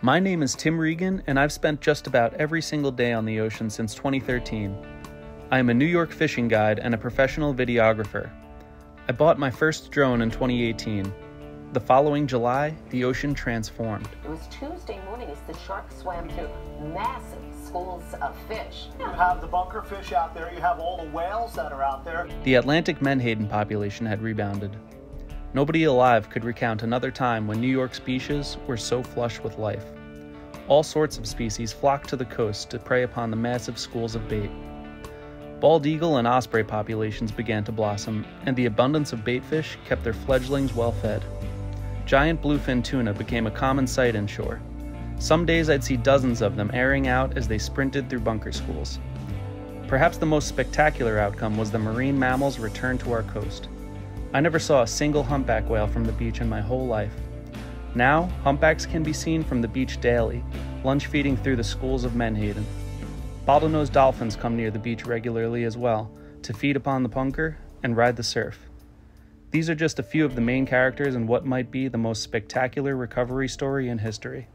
My name is Tim Regan, and I've spent just about every single day on the ocean since 2013. I am a New York fishing guide and a professional videographer. I bought my first drone in 2018. The following July, the ocean transformed. It was Tuesday morning as the shark swam through massive schools of fish. You have the bunker fish out there, you have all the whales that are out there. The Atlantic menhaden population had rebounded. Nobody alive could recount another time when New York's beaches were so flush with life. All sorts of species flocked to the coast to prey upon the massive schools of bait. Bald eagle and osprey populations began to blossom, and the abundance of baitfish kept their fledglings well fed. Giant bluefin tuna became a common sight inshore. Some days I'd see dozens of them airing out as they sprinted through bunker schools. Perhaps the most spectacular outcome was the marine mammals' return to our coast. I never saw a single humpback whale from the beach in my whole life. Now, humpbacks can be seen from the beach daily, lunge feeding through the schools of Menhaden. Bottlenose dolphins come near the beach regularly as well, to feed upon the bunker and ride the surf. These are just a few of the main characters in what might be the most spectacular recovery story in history.